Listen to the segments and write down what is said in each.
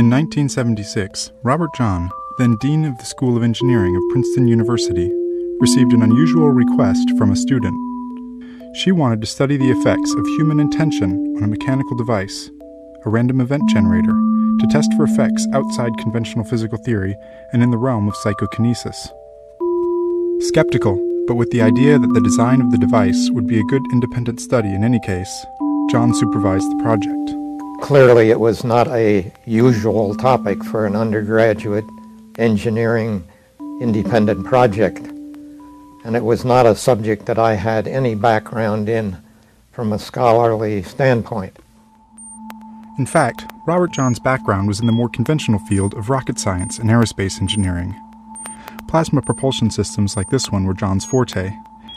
In 1976, Robert Jahn, then Dean of the School of Engineering of Princeton University, received an unusual request from a student. She wanted to study the effects of human intention on a mechanical device, a random event generator, to test for effects outside conventional physical theory and in the realm of psychokinesis. Skeptical, but with the idea that the design of the device would be a good independent study in any case, Jahn supervised the project. Clearly, it was not a usual topic for an undergraduate engineering independent project, and it was not a subject that I had any background in from a scholarly standpoint. In fact, Robert Jahn's background was in the more conventional field of rocket science and aerospace engineering. Plasma propulsion systems like this one were Jahn's forte,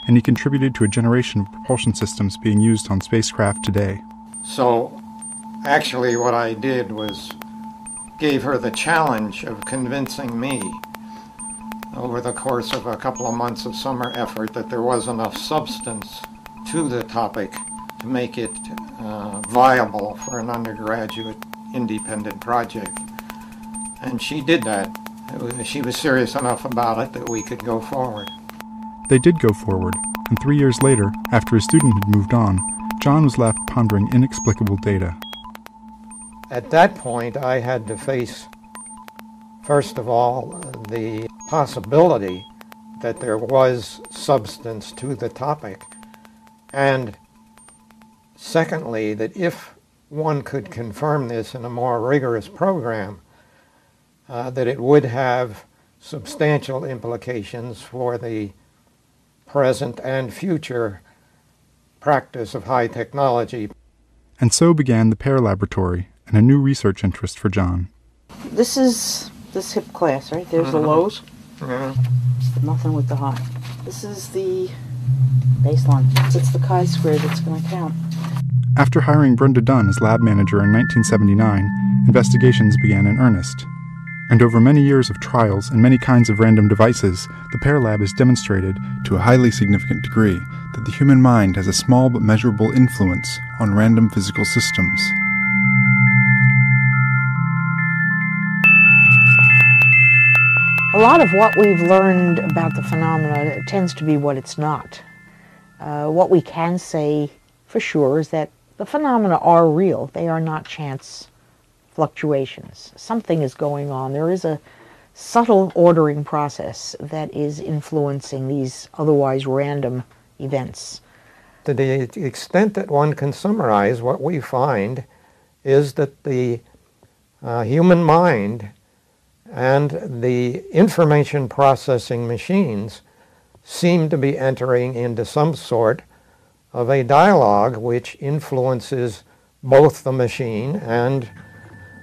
and he contributed to a generation of propulsion systems being used on spacecraft today. So, actually, what I did was gave her the challenge of convincing me over the course of a couple of months of summer effort that there was enough substance to the topic to make it uh, viable for an undergraduate independent project. And she did that she was serious enough about it that we could go forward. They did go forward, and three years later, after a student had moved on, Jahn was left pondering inexplicable data. At that point, I had to face, first of all, the possibility that there was substance to the topic, and secondly, that if one could confirm this in a more rigorous program, uh, that it would have substantial implications for the present and future practice of high technology. And so began the PEAR Laboratory and a new research interest for Jahn. This is this hip class, right? There's mm-hmm. the lows. Mm-hmm. Nothing with the high. This is the baseline. It's the chi-square that's going to count. After hiring Brenda Dunne as lab manager in 1979, investigations began in earnest. And over many years of trials and many kinds of random devices, the PEAR Lab has demonstrated, to a highly significant degree, that the human mind has a small but measurable influence on random physical systems. A lot of what we've learned about the phenomena tends to be what it's not. Uh, what we can say for sure is that the phenomena are real. They are not chance fluctuations. Something is going on. There is a subtle ordering process that is influencing these otherwise random events. To the extent that one can summarize, what we find is that the uh, human mind and the information processing machines seem to be entering into some sort of a dialogue which influences both the machine and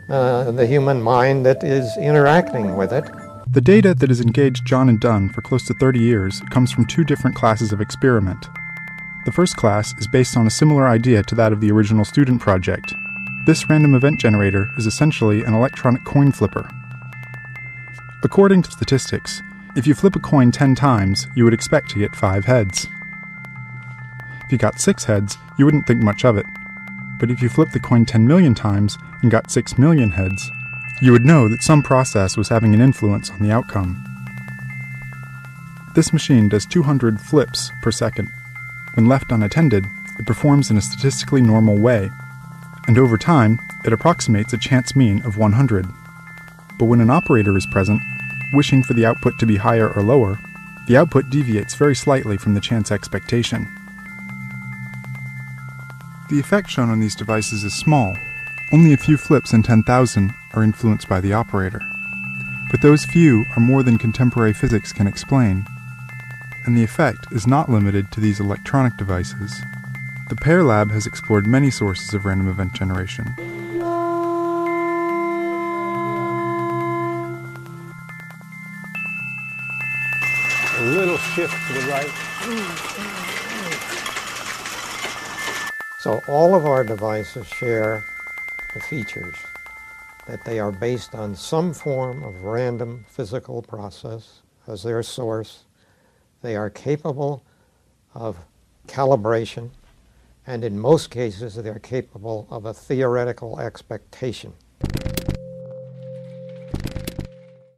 uh, the human mind that is interacting with it. The data that has engaged Jahn and Dunne for close to 30 years comes from two different classes of experiment. The first class is based on a similar idea to that of the original student project. This random event generator is essentially an electronic coin flipper. According to statistics, if you flip a coin 10 times, you would expect to get 5 heads. If you got 6 heads, you wouldn't think much of it. But if you flip the coin 10 million times, and got 6 million heads, you would know that some process was having an influence on the outcome. This machine does 200 flips per second. When left unattended, it performs in a statistically normal way, and over time, it approximates a chance mean of 100. But when an operator is present, wishing for the output to be higher or lower, the output deviates very slightly from the chance expectation. The effect shown on these devices is small, only a few flips in 10,000 are influenced by the operator. But those few are more than contemporary physics can explain. And the effect is not limited to these electronic devices. The PEAR Lab has explored many sources of random event generation. Shift to the right. So all of our devices share the features, that they are based on some form of random physical process as their source. They are capable of calibration, and in most cases, they're capable of a theoretical expectation.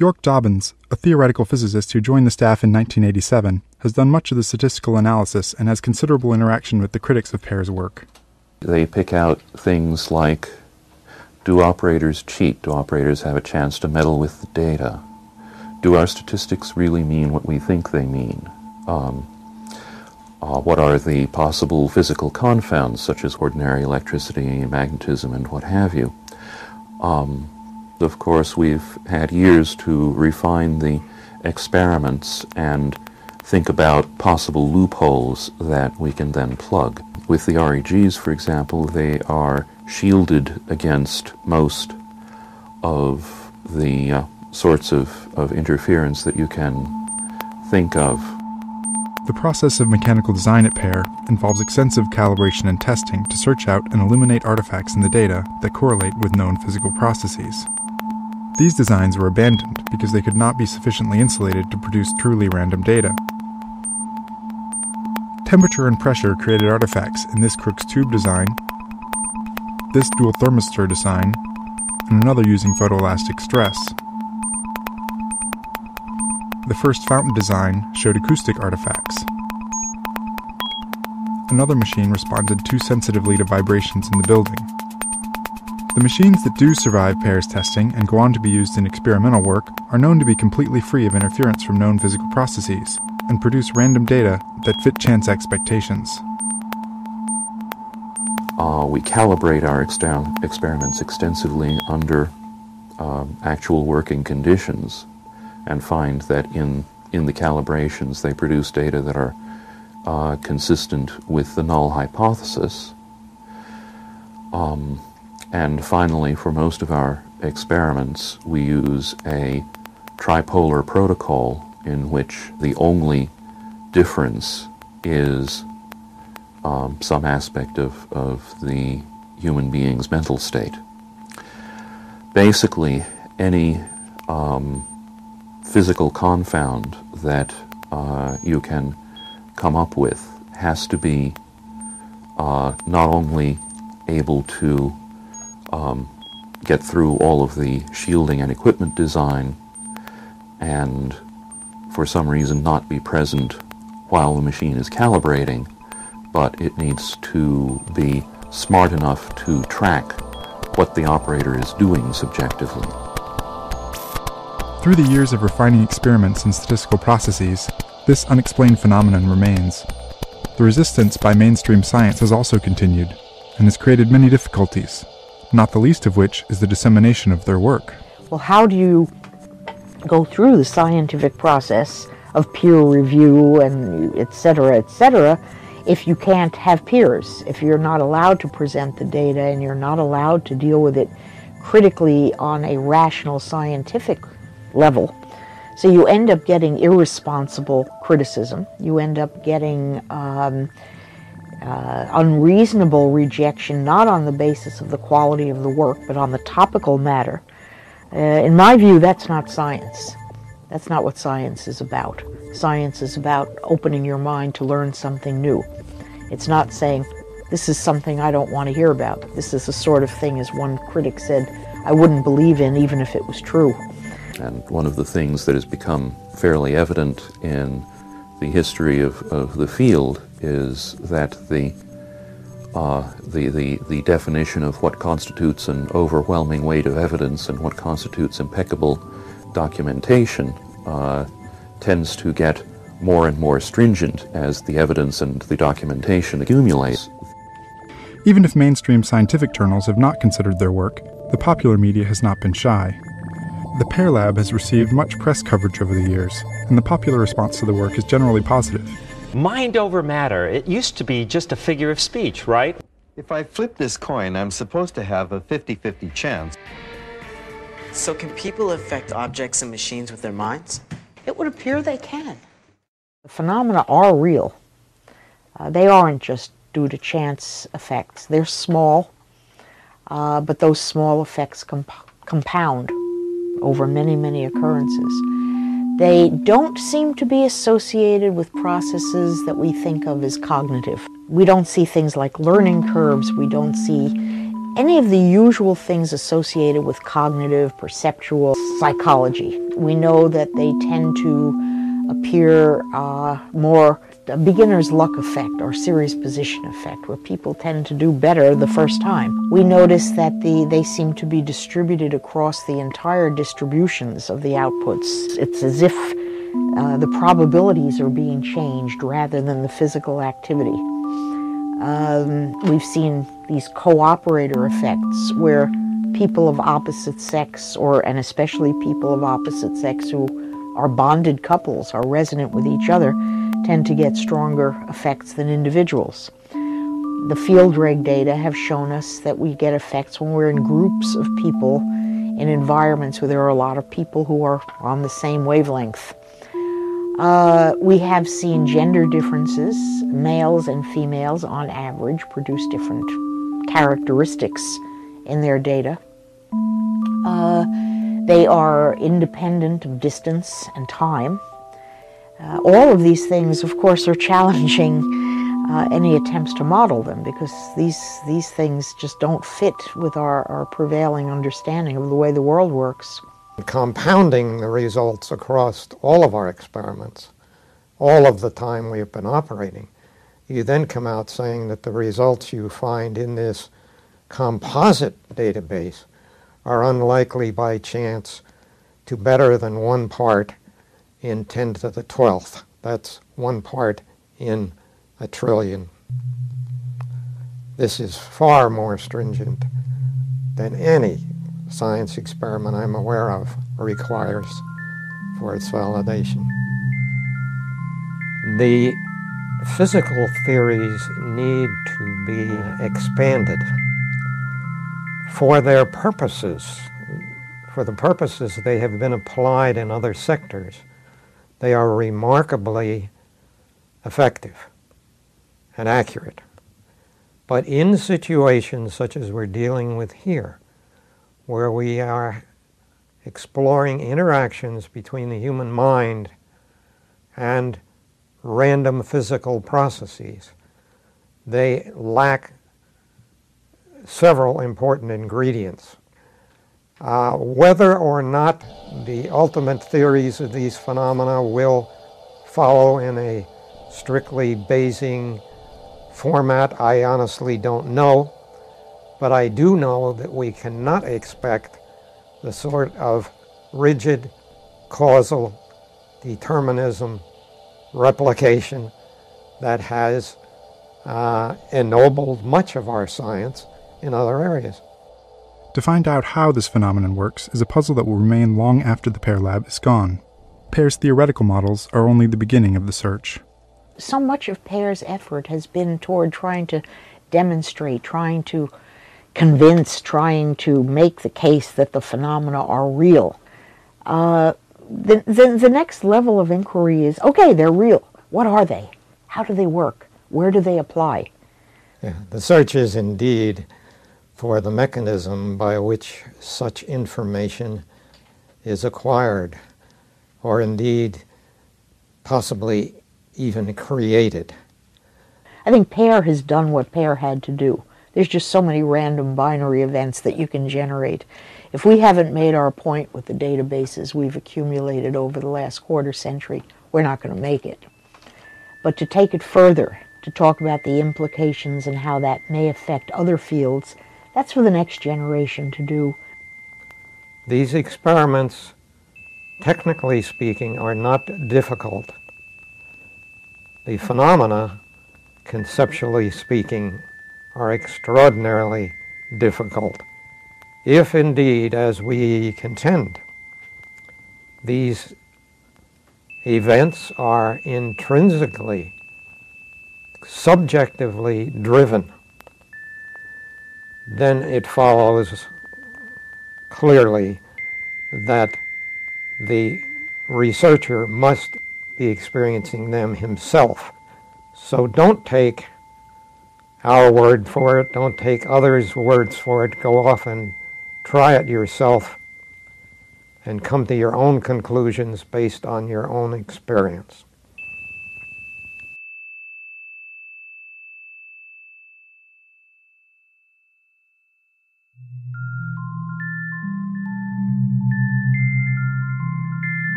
York Dobyns, a theoretical physicist who joined the staff in 1987, has done much of the statistical analysis and has considerable interaction with the critics of Pear's work. They pick out things like do operators cheat? Do operators have a chance to meddle with the data? Do our statistics really mean what we think they mean? Um, uh, what are the possible physical confounds, such as ordinary electricity, and magnetism, and what have you? Um, of course, we've had years to refine the experiments and think about possible loopholes that we can then plug. With the REGs, for example, they are shielded against most of the uh, sorts of, of interference that you can think of. The process of mechanical design at Pear involves extensive calibration and testing to search out and eliminate artifacts in the data that correlate with known physical processes. These designs were abandoned because they could not be sufficiently insulated to produce truly random data. Temperature and pressure created artifacts in this Crookes tube design, this dual thermistor design, and another using photoelastic stress. The first fountain design showed acoustic artifacts. Another machine responded too sensitively to vibrations in the building. The machines that do survive Pear's testing and go on to be used in experimental work are known to be completely free of interference from known physical processes and produce random data that fit chance expectations. Uh, we calibrate our experiments extensively under um, actual working conditions and find that in, in the calibrations they produce data that are uh, consistent with the null hypothesis. Um, and finally, for most of our experiments, we use a tripolar protocol in which the only difference is um, some aspect of, of the human being's mental state. Basically, any um, physical confound that uh, you can come up with has to be uh, not only able to um, get through all of the shielding and equipment design and for some reason not be present while the machine is calibrating, but it needs to be smart enough to track what the operator is doing subjectively. Through the years of refining experiments and statistical processes, this unexplained phenomenon remains. The resistance by mainstream science has also continued, and has created many difficulties, not the least of which is the dissemination of their work. Well, how do you go through the scientific process of peer review and et cetera, et cetera, if you can't have peers, if you're not allowed to present the data and you're not allowed to deal with it critically on a rational scientific level. So you end up getting irresponsible criticism. You end up getting um, uh, unreasonable rejection, not on the basis of the quality of the work, but on the topical matter. Uh, in my view, that's not science. That's not what science is about. Science is about opening your mind to learn something new. It's not saying, this is something I don't want to hear about. This is the sort of thing, as one critic said, I wouldn't believe in even if it was true. And one of the things that has become fairly evident in the history of, of the field is that the, uh, the, the, the definition of what constitutes an overwhelming weight of evidence and what constitutes impeccable documentation uh, tends to get more and more stringent as the evidence and the documentation accumulates. Even if mainstream scientific journals have not considered their work, the popular media has not been shy. The Pear Lab has received much press coverage over the years, and the popular response to the work is generally positive. Mind over matter. It used to be just a figure of speech, right? If I flip this coin, I'm supposed to have a 50 50 chance. So, can people affect objects and machines with their minds? It would appear they can. The phenomena are real. Uh, they aren't just due to chance effects. They're small, uh, but those small effects comp compound over many, many occurrences. They don't seem to be associated with processes that we think of as cognitive. We don't see things like learning curves. We don't see any of the usual things associated with cognitive, perceptual psychology. We know that they tend to appear uh, more a beginner's luck effect or series position effect, where people tend to do better the first time. We notice that the, they seem to be distributed across the entire distributions of the outputs. It's as if uh, the probabilities are being changed rather than the physical activity. Um, we've seen these cooperator effects where people of opposite sex, or and especially people of opposite sex who are bonded couples, are resonant with each other, tend to get stronger effects than individuals. The field reg data have shown us that we get effects when we're in groups of people in environments where there are a lot of people who are on the same wavelength. Uh, we have seen gender differences. Males and females, on average, produce different characteristics in their data. Uh, they are independent of distance and time. Uh, all of these things, of course, are challenging uh, any attempts to model them because these, these things just don't fit with our, our prevailing understanding of the way the world works. Compounding the results across all of our experiments, all of the time we've been operating, you then come out saying that the results you find in this composite database are unlikely by chance to better than one part in 10 to the 12th. That's one part in a trillion. This is far more stringent than any science experiment I'm aware of requires for its validation. The physical theories need to be expanded for their purposes. For the purposes they have been applied in other sectors, they are remarkably effective and accurate. But in situations such as we're dealing with here, where we are exploring interactions between the human mind and random physical processes. They lack several important ingredients. Uh, whether or not the ultimate theories of these phenomena will follow in a strictly Bayesian format, I honestly don't know. But I do know that we cannot expect the sort of rigid causal determinism replication that has uh, ennobled much of our science in other areas. To find out how this phenomenon works is a puzzle that will remain long after the PEAR lab is gone. PEAR's theoretical models are only the beginning of the search. So much of PEAR's effort has been toward trying to demonstrate, trying to convince, trying to make the case that the phenomena are real. Uh, the, the, the next level of inquiry is okay, they're real. What are they? How do they work? Where do they apply? Yeah, the search is indeed for the mechanism by which such information is acquired, or indeed possibly even created. I think PEAR has done what PEAR had to do. There's just so many random binary events that you can generate. If we haven't made our point with the databases we've accumulated over the last quarter century, we're not going to make it. But to take it further, to talk about the implications and how that may affect other fields, that's for the next generation to do. These experiments, technically speaking, are not difficult. The phenomena, conceptually speaking, are extraordinarily difficult. If indeed, as we contend, these events are intrinsically, subjectively driven, then it follows clearly that the researcher must be experiencing them himself. So don't take our word for it. Don't take others' words for it. Go off and try it yourself and come to your own conclusions based on your own experience.